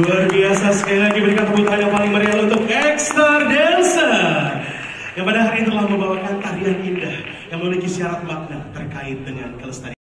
Luar biasa sekali lagi berikan tepuk tangan yang paling meriah untuk Extra Dancer yang pada hari ini telah membawakan tarian indah yang memiliki syarat makna terkait dengan kelestarian.